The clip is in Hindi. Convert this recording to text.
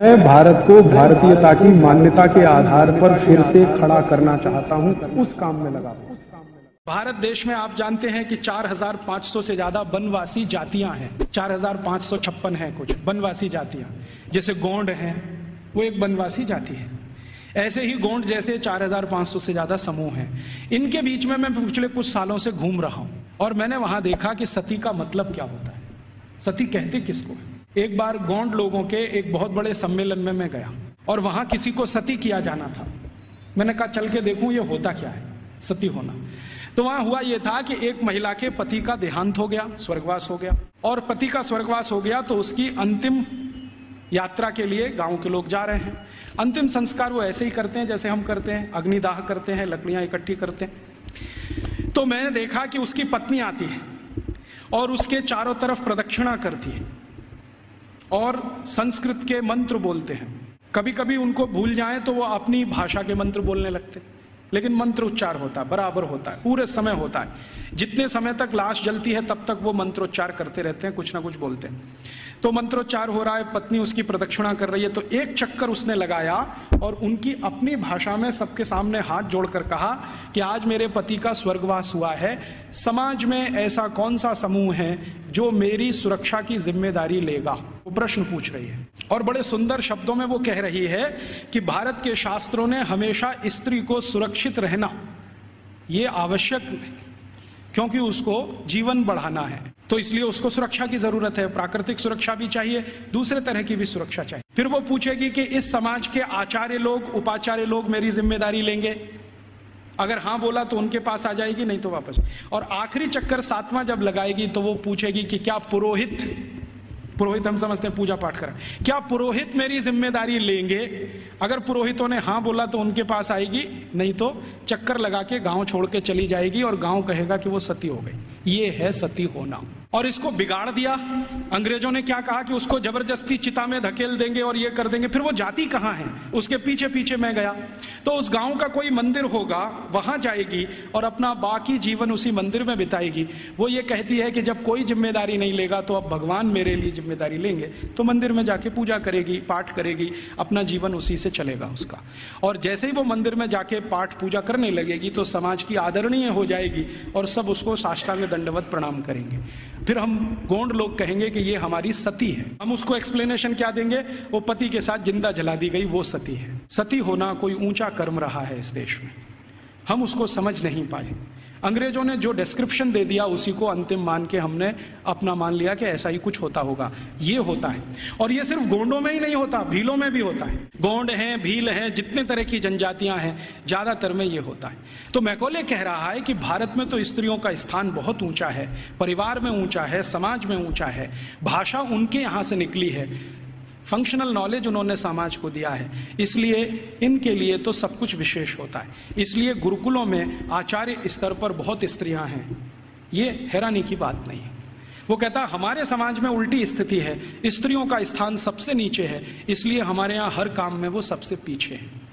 मैं भारत को भारतीयता की मान्यता के आधार पर फिर से खड़ा करना चाहता हूँ उस काम में लगा भारत देश में आप जानते हैं कि 4,500 से ज़्यादा वनवासी जातियाँ हैं। 4,556 हैं कुछ वनवासी जातियाँ। जैसे गोंड हैं वो एक वनवासी जाति है। ऐसे ही गोंड जैसे 4,500 से ज़्यादा समूह हैं। इनके बीच में मैं पिछले कुछ सालों से घूम रहा हूँ और मैंने वहाँ देखा कि सती का मतलब क्या होता है। सती कहते किसको है? एक बार गोंड लोगों के एक बहुत बड़े सम्मेलन में मैं गया और वहाँ किसी को सती किया जाना था। मैंने कहा, चल के देखूँ, ये होता क्या है? सती होना। तो वहाँ हुआ यह था कि एक महिला के पति का देहांत हो गया, स्वर्गवास हो गया। और पति का स्वर्गवास हो गया तो उसकी अंतिम यात्रा के लिए गाँव के लोग जा रहे हैं। अंतिम संस्कार वो ऐसे ही करते हैं जैसे हम करते हैं। अग्निदाह करते हैं, लकड़ियाँ इकट्ठी करते हैं। तो मैंने देखा कि उसकी पत्नी आती है और उसके चारों तरफ़ प्रदक्षिणा करती है। और संस्कृत के मंत्र बोलते हैं। कभी कभी उनको भूल जाए तो वो अपनी भाषा के मंत्र बोलने लगते लेकिन मंत्र उच्चार होता है, बराबर होता है, पूरे समय होता है। जितने समय तक लाश जलती है, तब तक वो मंत्रोच्चार करते रहते हैं, कुछ ना कुछ बोलते हैं। तो मंत्रोच्चार हो रहा है, पत्नी उसकी प्रदक्षिणा कर रही है तो एक चक्कर उसने लगाया और उनकी अपनी भाषा में सबके सामने हाथ जोड़कर कहा कि आज मेरे पति का स्वर्गवास हुआ है। समाज में ऐसा कौन सा समूह है जो मेरी सुरक्षा की ज़िम्मेदारी लेगा? वो प्रश्न पूछ रही है। और बड़े सुंदर शब्दों में वो कह रही है कि भारत के शास्त्रों ने हमेशा स्त्री को सुरक्षित रहना, ये आवश्यक क्योंकि उसको जीवन बढ़ाना है। तो इसलिए उसको सुरक्षा की ज़रूरत है, प्राकृतिक सुरक्षा भी चाहिए, दूसरे तरह की भी सुरक्षा चाहिए। फिर वो पूछेगी कि इस समाज के आचार्य लोग, उपाचार्य लोग मेरी ज़िम्मेदारी लेंगे? अगर हाँ बोला तो उनके पास आ जाएगी, नहीं तो वापस। और आखिरी चक्कर सातवां जब लगाएगी तो वो पूछेगी कि क्या पुरोहित पुरोहित हम समझते हैं, पूजा पाठ करें। क्या पुरोहित मेरी ज़िम्मेदारी लेंगे? अगर पुरोहितों ने हाँ बोला तो उनके पास आएगी, नहीं तो चक्कर लगा के गाँव छोड़ के चली जाएगी और गाँव कहेगा कि वो सती हो गई। ये है सती होना और इसको बिगाड़ दिया। अंग्रेज़ों ने क्या कहा कि उसको ज़बरदस्ती चिता में धकेल देंगे और ये कर देंगे। फिर वो जाति कहाँ है? उसके पीछे पीछे मैं गया। तो उस गाँव का कोई मंदिर होगा, वहाँ जाएगी और अपना बाकी जीवन उसी मंदिर में बिताएगी। वो ये कहती है कि जब कोई ज़िम्मेदारी नहीं लेगा तो अब भगवान मेरे लिए ज़िम्मेदारी लेंगे। तो मंदिर में जाके पूजा करेगी, पाठ करेगी, अपना जीवन उसी से चलेगा उसका। और जैसे ही वो मंदिर में जाके पाठ पूजा करने लगेगी तो समाज की आदरणीय हो जाएगी और सब उसको साष्टांग दंडवत प्रणाम करेंगे। फिर हम गोंड लोग कहेंगे कि ये हमारी सती है। हम उसको एक्सप्लेनेशन क्या देंगे? वो पति के साथ ज़िंदा जला दी गई वो सती है। सती होना कोई ऊँचा कर्म रहा है इस देश में। हम उसको समझ नहीं पाए। अंग्रेज़ों ने जो डिस्क्रिप्शन दे दिया, उसी को अंतिम मान के हमने अपना मान लिया कि ऐसा ही कुछ होता होगा। ये होता है। और ये सिर्फ़ गोंडों में ही नहीं होता, भीलों में भी होता है। गोंड हैं, भील हैं, जितने तरह की जनजातियाँ हैं, ज़्यादातर में ये होता है। तो मैकोले कह रहा है कि भारत में तो स्त्रियों का स्थान बहुत ऊँचा है, परिवार में ऊँचा है, समाज में ऊँचा है, भाषा उनके यहाँ से निकली है। फंक्शनल नॉलेज उन्होंने समाज को दिया है। इसलिए इनके लिए तो सब कुछ विशेष होता है। इसलिए गुरुकुलों में आचार्य स्तर पर बहुत स्त्रियाँ हैं। ये हैरानी की बात नहीं वो कहता, हमारे समाज में उल्टी स्थिति है। स्त्रियों का स्थान सबसे नीचे है। इसलिए हमारे यहाँ हर काम में वो सबसे पीछे है।